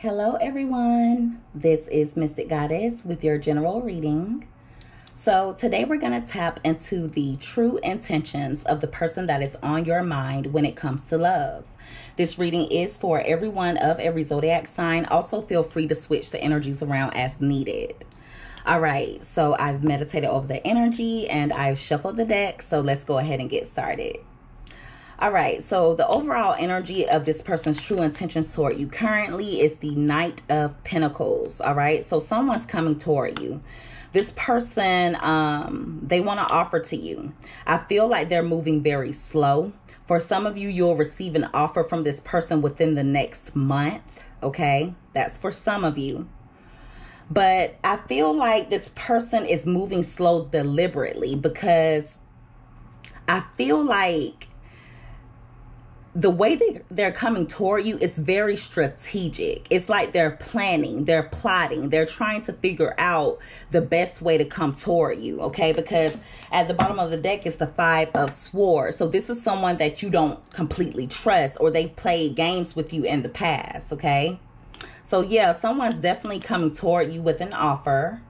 Hello, everyone. This is Mystic Goddess with your general reading. So, today we're going to tap into the true intentions of the person that is on your mind when it comes to love. This reading is for everyone of every zodiac sign. Also, feel free to switch the energies around as needed. All right, so I've meditated over the energy and I've shuffled the deck. So, let's go ahead and get started. All right, so the overall energy of this person's true intentions toward you currently is the Knight of Pentacles. All right, so someone's coming toward you. This person, um, they want to offer to you. I feel like they're moving very slow. For some of you, you'll receive an offer from this person within the next month. Okay, that's for some of you. But I feel like this person is moving slow deliberately because I feel like the way they, they're coming toward you is very strategic. It's like they're planning, they're plotting, they're trying to figure out the best way to come toward you, okay? Because at the bottom of the deck is the Five of Swords. So this is someone that you don't completely trust or they've played games with you in the past, okay? So yeah, someone's definitely coming toward you with an offer.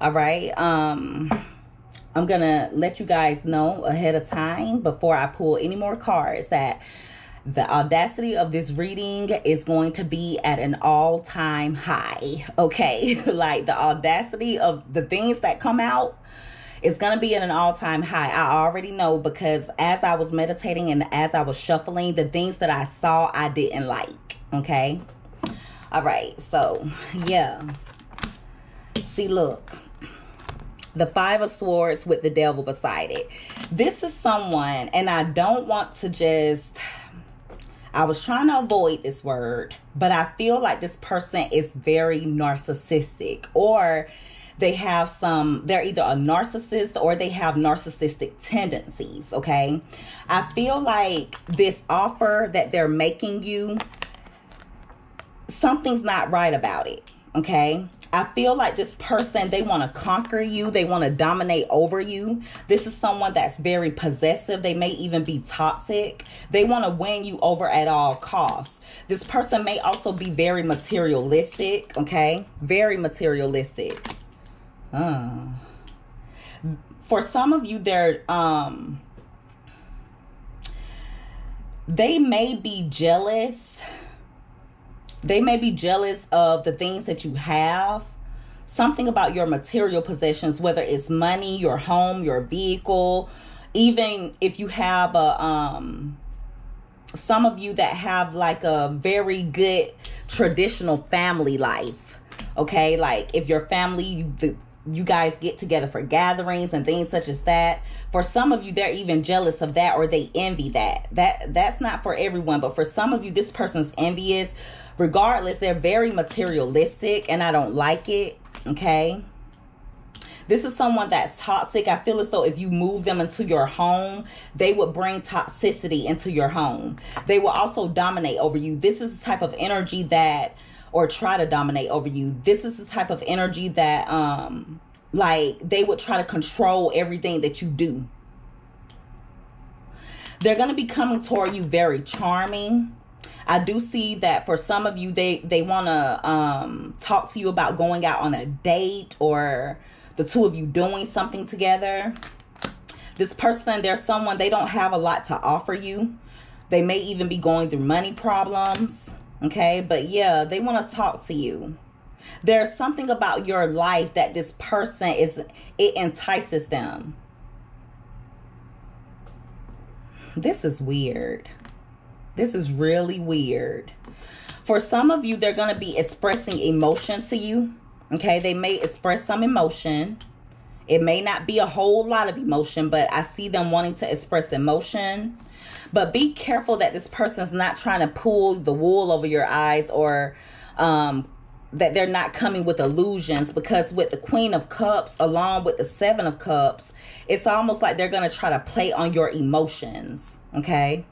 All right. Um I'm going to let you guys know ahead of time before I pull any more cards that the audacity of this reading is going to be at an all-time high. Okay? like the audacity of the things that come out is going to be at an all-time high. I already know because as I was meditating and as I was shuffling, the things that I saw I didn't like. Okay? All right. So, yeah. See, look the five of swords with the devil beside it this is someone and i don't want to just i was trying to avoid this word but i feel like this person is very narcissistic or they have some they're either a narcissist or they have narcissistic tendencies okay? I feel like this offer that they're making you something's not right about it okay I feel like this person, they want to conquer you. They want to dominate over you. This is someone that's very possessive. They may even be toxic. They want to win you over at all costs. This person may also be very materialistic, okay? Very materialistic. Uh. For some of you, they're, um, they may be jealous they may be jealous of the things that you have. Something about your material possessions, whether it's money, your home, your vehicle, even if you have a um some of you that have like a very good traditional family life okay like if your family the, you guys get together for gatherings and things such as that for some of you they're even jealous of that or they envy that that that's not for everyone but for some of you this person's envious regardless, they're very materialistic and I don't like it. Okay. This is someone that's toxic. I feel as though if you move them into your home, they would bring toxicity into your home. They will also dominate over you. This is the type of energy that, or try to dominate over you. This is the type of energy that, um, like they would try to control everything that you do. They're going to be coming toward you very charming I do see that for some of you, they they want to um, talk to you about going out on a date or the two of you doing something together. This person, there's someone they don't have a lot to offer you. They may even be going through money problems. Okay, but yeah, they want to talk to you. There's something about your life that this person is, it entices them. This is weird. This is really weird. For some of you, they're going to be expressing emotion to you. Okay, they may express some emotion. It may not be a whole lot of emotion, but I see them wanting to express emotion. But be careful that this person's not trying to pull the wool over your eyes or um, that they're not coming with illusions because with the queen of cups along with the seven of cups it's almost like they're going to try to play on your emotions okay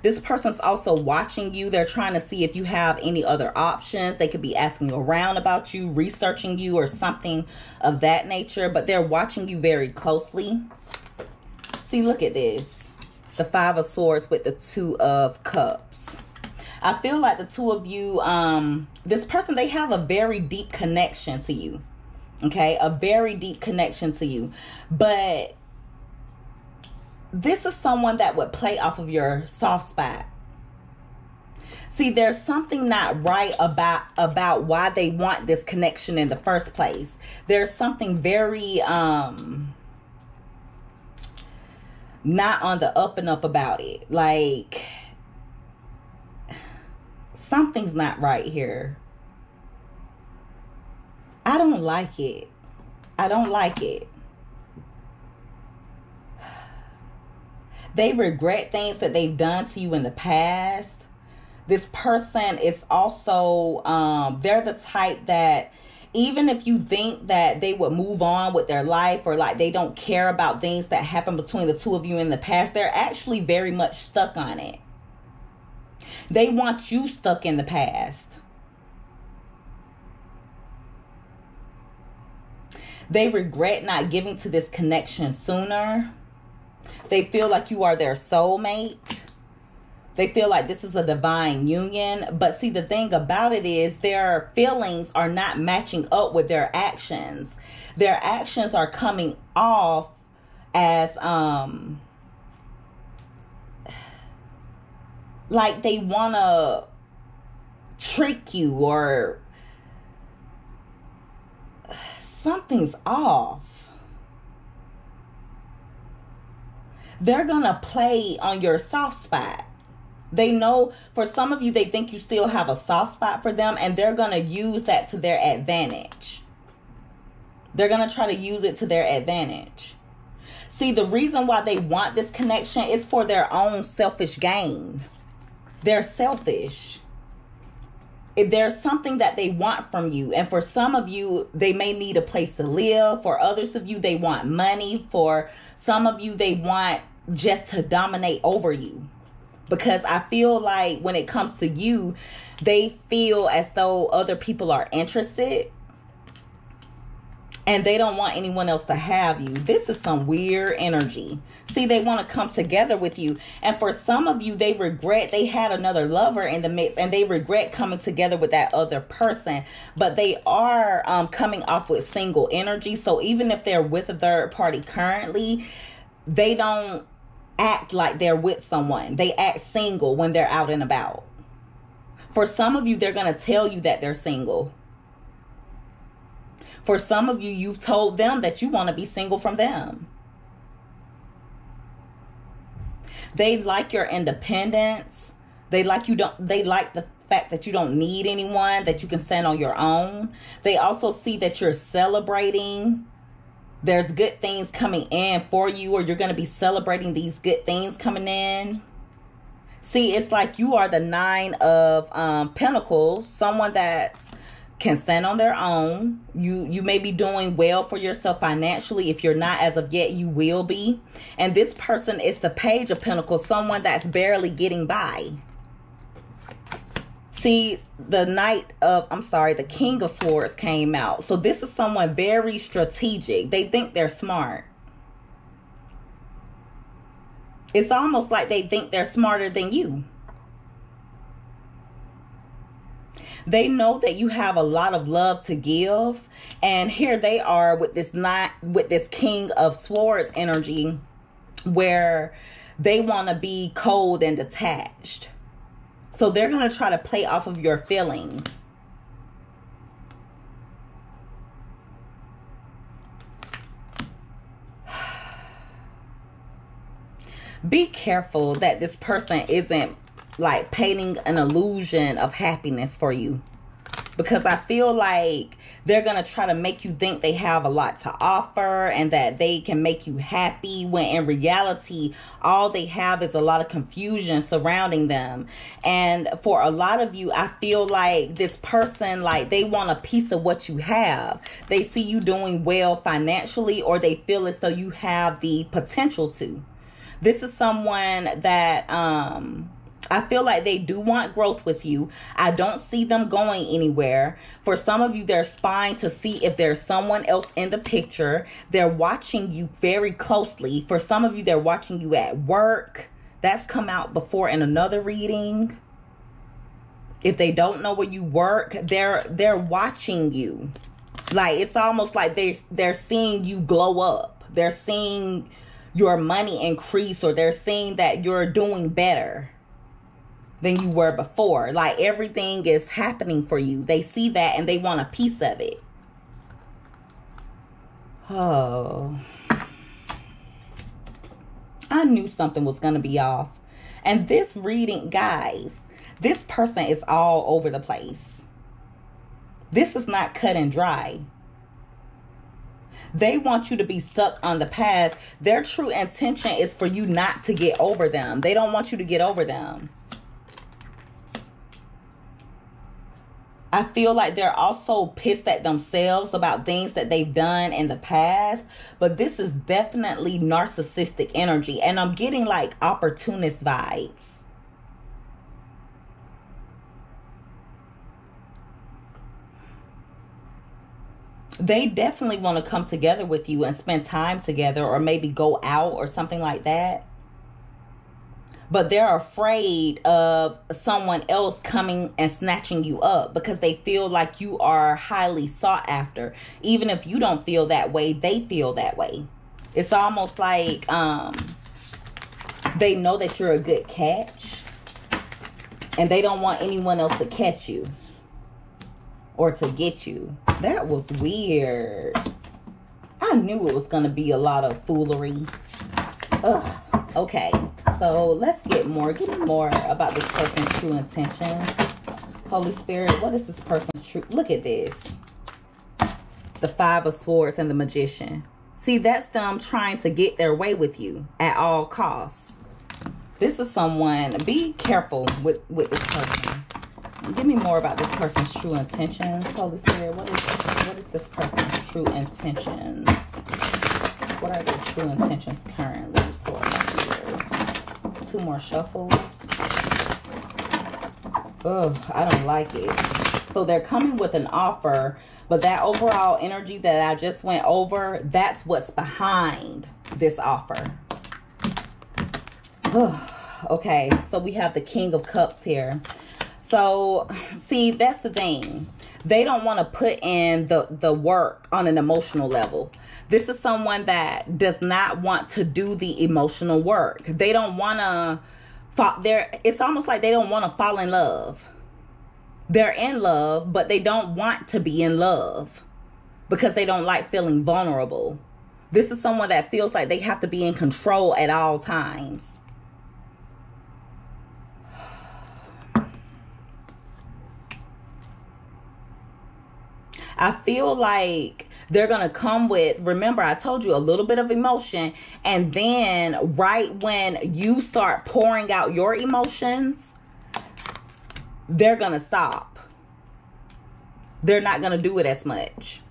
this person's also watching you. They're trying to see if you have any other options. They could be asking around about you, researching you, or something of that nature. But they're watching you very closely. See, look at this. The Five of Swords with the Two of Cups. I feel like the two of you, um, this person, they have a very deep connection to you. Okay, a very deep connection to you. But this is someone that would play off of your soft spot. See, there's something not right about about why they want this connection in the first place. There's something very um not on the up and up about it. Like something's not right here. I don't like it. I don't like it. They regret things that they've done to you in the past. This person is also, um, they're the type that even if you think that they would move on with their life or like they don't care about things that happened between the two of you in the past, they're actually very much stuck on it. They want you stuck in the past. They regret not giving to this connection sooner. They feel like you are their soulmate. They feel like this is a divine union. But see, the thing about it is their feelings are not matching up with their actions. Their actions are coming off as um like they want to trick you or something's off. They're going to play on your soft spot. They know for some of you, they think you still have a soft spot for them, and they're going to use that to their advantage. They're going to try to use it to their advantage. See, the reason why they want this connection is for their own selfish gain. They're selfish. If there's something that they want from you, and for some of you, they may need a place to live. For others of you, they want money. For some of you, they want just to dominate over you. Because I feel like when it comes to you, they feel as though other people are interested and they don't want anyone else to have you. This is some weird energy. See, they want to come together with you. And for some of you, they regret they had another lover in the mix and they regret coming together with that other person. But they are um, coming off with single energy. So even if they're with a third party currently, they don't act like they're with someone. They act single when they're out and about. For some of you, they're going to tell you that they're single for some of you, you've told them that you want to be single from them. They like your independence. They like you don't they like the fact that you don't need anyone, that you can stand on your own. They also see that you're celebrating. There's good things coming in for you, or you're going to be celebrating these good things coming in. See, it's like you are the nine of um, pentacles, someone that's can stand on their own. You you may be doing well for yourself financially. If you're not as of yet, you will be. And this person is the page of pentacles, someone that's barely getting by. See, the knight of I'm sorry, the king of swords came out. So this is someone very strategic. They think they're smart. It's almost like they think they're smarter than you. They know that you have a lot of love to give. And here they are with this not with this king of swords energy where they want to be cold and detached. So they're going to try to play off of your feelings. Be careful that this person isn't like painting an illusion of happiness for you because I feel like they're going to try to make you think they have a lot to offer and that they can make you happy when in reality all they have is a lot of confusion surrounding them. And for a lot of you, I feel like this person like they want a piece of what you have. They see you doing well financially or they feel as though you have the potential to. This is someone that um I feel like they do want growth with you. I don't see them going anywhere. For some of you, they're spying to see if there's someone else in the picture. They're watching you very closely. For some of you, they're watching you at work. That's come out before in another reading. if they don't know where you work, they're they're watching you. Like it's almost like they they're seeing you glow up. They're seeing your money increase or they're seeing that you're doing better than you were before. Like everything is happening for you. They see that and they want a piece of it. Oh. I knew something was going to be off. And this reading, guys, this person is all over the place. This is not cut and dry. They want you to be stuck on the past. Their true intention is for you not to get over them. They don't want you to get over them. I feel like they're also pissed at themselves about things that they've done in the past, but this is definitely narcissistic energy, and I'm getting like opportunist vibes. they definitely want to come together with you and spend time together or maybe go out or something like that. But they're afraid of someone else coming and snatching you up because they feel like you are highly sought after. Even if you don't feel that way, they feel that way. It's almost like um, they know that you're a good catch and they don't want anyone else to catch you or to get you. That was weird. I knew it was going to be a lot of foolery. Ugh. Okay. So let's get more. Get me more about this person's true intention. Holy Spirit, what is this person's true? Look at this. The Five of Swords and the Magician. See, that's them trying to get their way with you at all costs. This is someone, be careful with, with this person give me more about this person's true intentions. Holy Spirit, what is what is this person's true intentions? What are their true intentions currently towards? Two more shuffles. Oh, I don't like it. So they're coming with an offer, but that overall energy that I just went over, that's what's behind this offer. okay, so we have the King of Cups here. So, see, that's the thing. They don't want to put in the, the work on an emotional level. This is someone that does not want to do the emotional work. They don't want to fall there. It's almost like they don't want to fall in love. They're in love, but they don't want to be in love because they don't like feeling vulnerable. This is someone that feels like they have to be in control at all times. I feel like they're going to come with, remember, I told you a little bit of emotion. And then, right when you start pouring out your emotions, they're going to stop. They're not going to do it as much.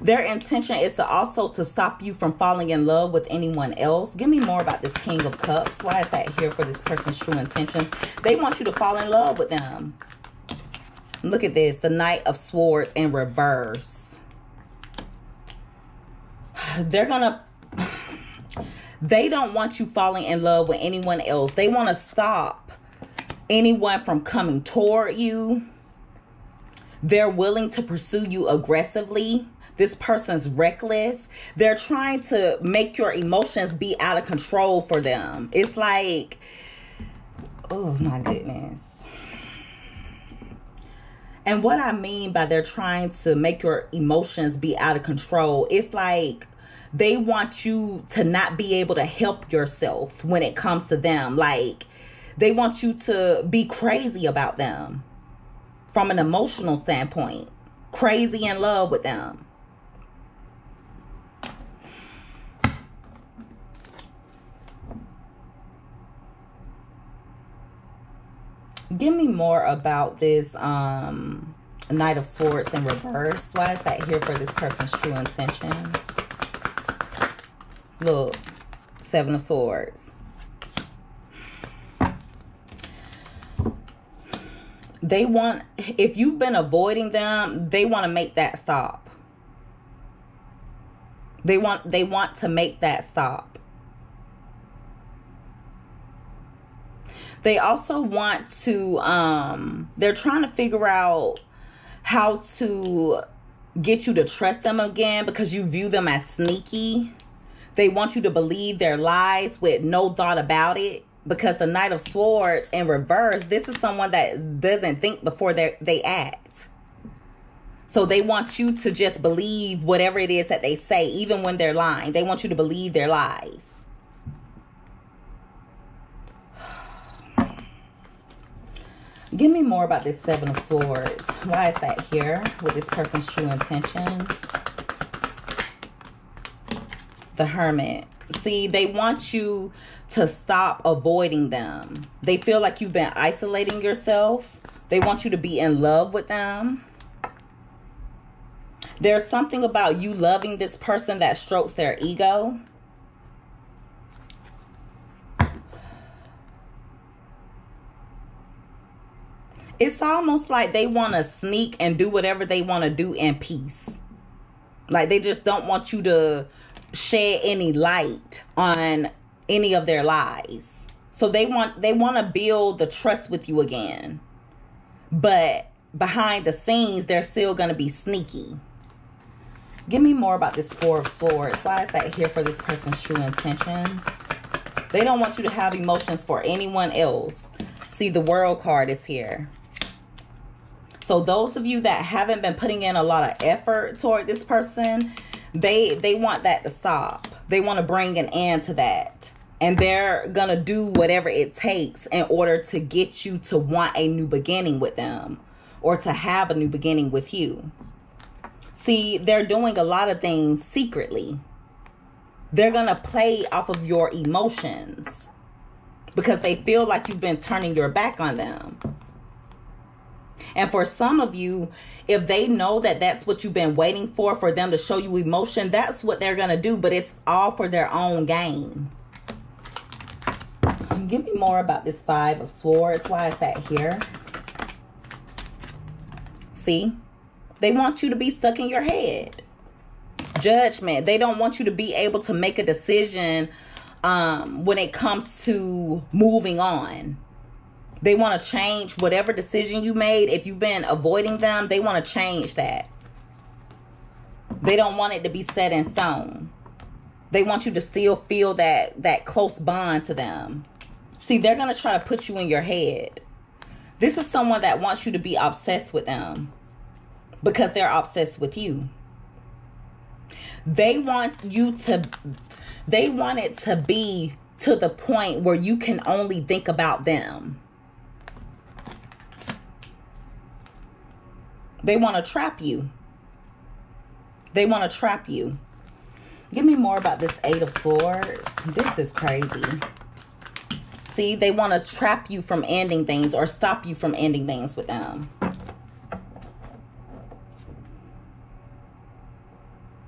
Their intention is to also to stop you from falling in love with anyone else. Give me more about this King of Cups. Why is that here for this person's true intentions? They want you to fall in love with them. Look at this. The Knight of Swords in reverse. They're going to... They don't want you falling in love with anyone else. They want to stop anyone from coming toward you. They're willing to pursue you aggressively. This person's reckless. They're trying to make your emotions be out of control for them. It's like, oh my goodness and what I mean by they're trying to make your emotions be out of control, it's like they want you to not be able to help yourself when it comes to them. Like they want you to be crazy about them from an emotional standpoint, crazy in love with them. Give me more about this um, Knight of Swords in reverse. Why is that here for this person's true intentions? Look, Seven of Swords. They want, if you've been avoiding them, they want to make that stop. They want, they want to make that stop. They also want to um they're trying to figure out how to get you to trust them again because you view them as sneaky. They want you to believe their lies with no thought about it because the Knight of Swords in reverse, this is someone that doesn't think before they they act. So they want you to just believe whatever it is that they say, even when they're lying. They want you to believe their lies. Give me more about this Seven of Swords. Why is that here with this person's true intentions? The Hermit. See, they want you to stop avoiding them. They feel like you've been isolating yourself. They want you to be in love with them. There's something about you loving this person that strokes their ego. It's almost like they want to sneak and do whatever they want to do in peace. Like they just don't want you to shed any light on any of their lies. So they want they want to build the trust with you again. But behind the scenes they're still going to be sneaky. Give me more about this 4 of swords. Why is that here for this person's true intentions? They don't want you to have emotions for anyone else. See, the world card is here. So those of you that haven't been putting in a lot of effort toward this person, they they want that to stop. They want to bring an end to that. And they're going to do whatever it takes in order to get you to want a new beginning with them or to have a new beginning with you. See, they're doing a lot of things secretly. They're going to play off of your emotions because they feel like you've been turning your back on them. And for some of you, if they know that that's what you've been waiting for, for them to show you emotion, that's what they're going to do. But it's all for their own gain. Give me more about this Five of Swords. Why is that here? See? They want you to be stuck in your head. Judgment. They don't want you to be able to make a decision um, when it comes to moving on. They want to change whatever decision you made. If you've been avoiding them, they want to change that. They don't want it to be set in stone. They want you to still feel that that close bond to them. See, they're going to try to put you in your head. This is someone that wants you to be obsessed with them because they're obsessed with you. They want you to they want it to be to the point where you can only think about them. They want to trap you. They want to trap you. Give me more about this Eight of Swords. This is crazy. See, they want to trap you from ending things or stop you from ending things with them.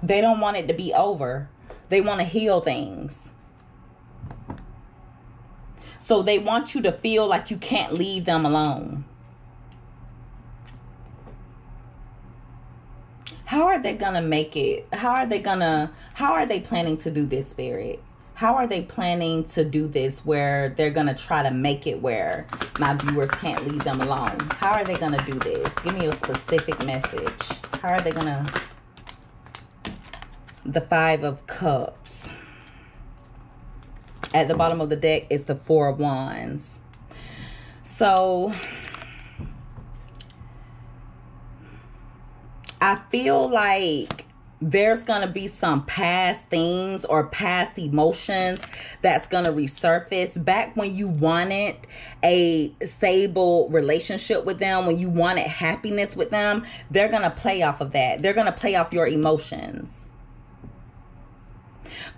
They don't want it to be over. They want to heal things. So they want you to feel like you can't leave them alone. How are they gonna make it? How are they gonna how are they planning to do this spirit? How are they planning to do this where they're gonna try to make it where my viewers can't leave them alone? How are they gonna do this? Give me a specific message. How are they gonna the five of cups. At the bottom of the deck is the four of wands. So I feel like there's going to be some past things or past emotions that's going to resurface. Back when you wanted a stable relationship with them when you wanted happiness with them they're going to play off of that. They're going to play off your emotions.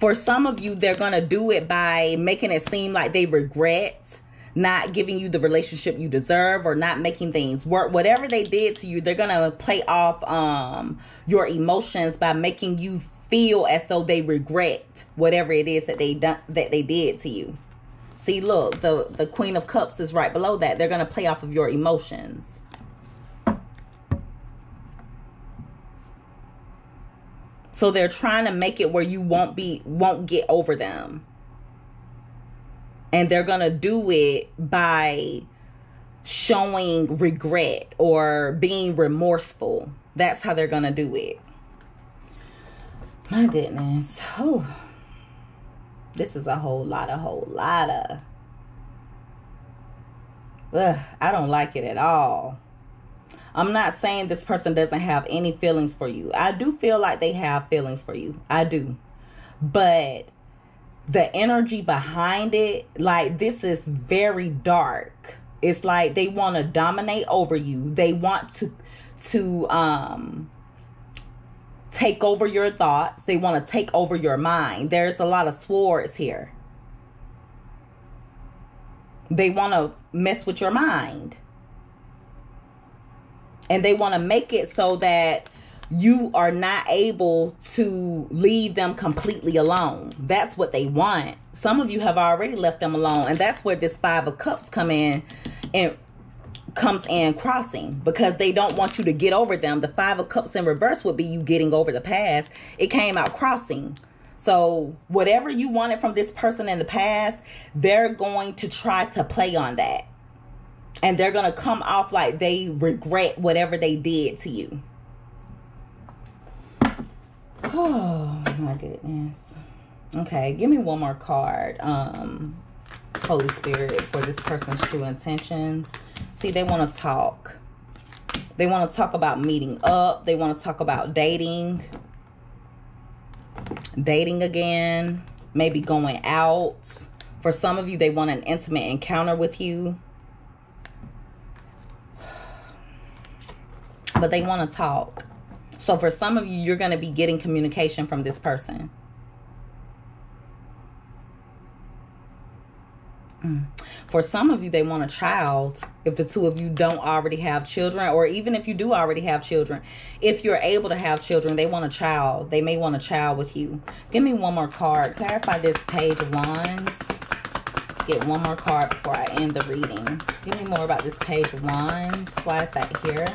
For some of you they're going to do it by making it seem like they regret not giving you the relationship you deserve or not making things work. Whatever they did to you they're gonna play off um your emotions by making you feel as though they regret whatever it is that they done that they did to you. See look the the queen of cups is right below that. They're gonna play off of your emotions. So they're trying to make it where you won't be won't get over them And they're going to do it by showing regret or being remorseful. That's how they're going to do it. My goodness. Oh. This is a whole lot, a whole lot of. Ugh, I don't like it at all. I'm not saying this person doesn't have any feelings for you. I do feel like they have feelings for you. I do. But the energy behind it, like this is very dark. It's like they want to dominate over you. They want to to um take over your thoughts. They want to take over your mind. There's a lot of swords here. They want to mess with your mind. And they want to make it so that you are not able to leave them completely alone. That's what they want. Some of you have already left them alone, and that's where this 5 of cups come in and comes in crossing because they don't want you to get over them. The 5 of cups in reverse would be you getting over the past. It came out crossing. So, whatever you wanted from this person in the past, they're going to try to play on that. And they're going to come off like they regret whatever they did to you. Oh my goodness. Okay, give me one more card. Um Holy Spirit for this person's true intentions. See, they want to talk. They want to talk about meeting up. They want to talk about dating. Dating again. Maybe going out. For some of you, they want an intimate encounter with you. But they want to talk. So for some of you, you're going to be getting communication from this person. Mm. For some of you, they want a child. If the two of you don't already have children, or even if you do already have children, if you're able to have children, they want a child. They may want a child with you. Give me one more card. Clarify this page of wands. Get one more card before I end the reading. Give me more about this page of wands. Why is that here?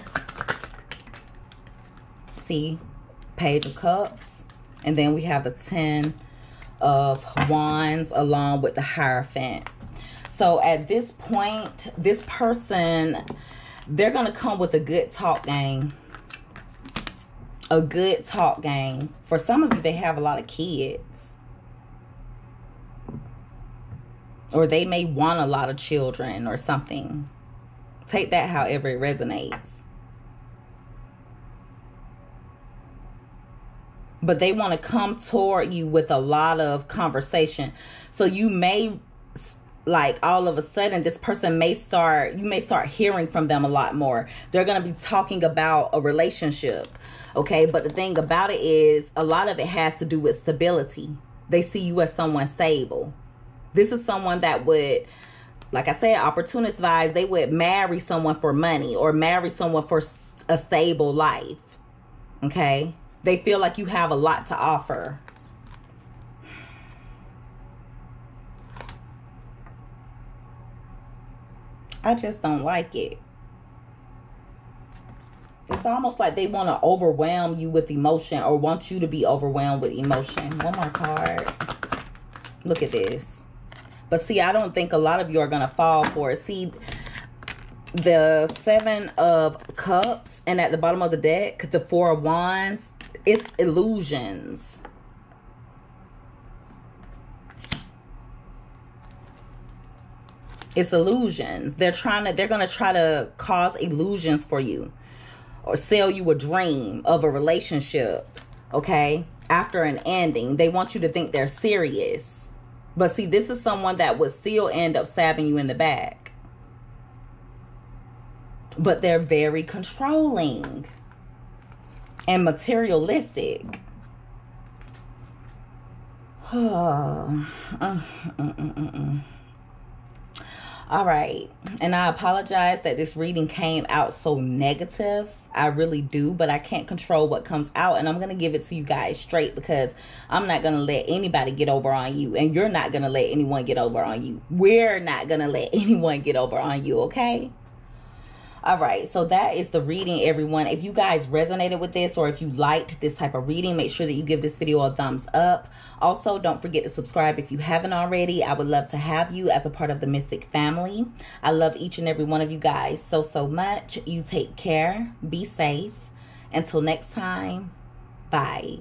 Page of cups. And then we have the ten of wands along with the hierophant. So at this point this person they're gonna come with a good talk game. A good talk game. For some of you they have a lot of kids. Or they may want a lot of children or something. Take that however it resonates but they want to come toward you with a lot of conversation. So you may like all of a sudden this person may start you may start hearing from them a lot more. They're going to be talking about a relationship. Okay? But the thing about it is a lot of it has to do with stability. They see you as someone stable. This is someone that would like I said, opportunist vibes, they would marry someone for money or marry someone for a stable life. Okay? They feel like you have a lot to offer. I just don't like it. It's almost like they want to overwhelm you with emotion or want you to be overwhelmed with emotion. One more card. Look at this. But see, I don't think a lot of you are going to fall for it. See, the seven of cups and at the bottom of the deck, the four of wands, it's illusions. It's illusions. They're trying to they're going to try to cause illusions for you or sell you a dream of a relationship, okay? After an ending, they want you to think they're serious. But see, this is someone that would still end up stabbing you in the back. But they're very controlling and materialistic. Uh, uh, uh, All right. And I apologize that this reading came out so negative. I really do, but I can't control what comes out. And I'm going to give it to you guys straight because I'm not going to let anybody get over on you. And you're not going to let anyone get over on you. We're not going to let anyone get over on you, okay? All right, so that is the reading, everyone. If you guys resonated with this or if you liked this type of reading, make sure that you give this video a thumbs up. Also, don't forget to subscribe if you haven't already. I would love to have you as a part of the Mystic family. I love each and every one of you guys so, so much. You take care, be safe. Until next time, bye.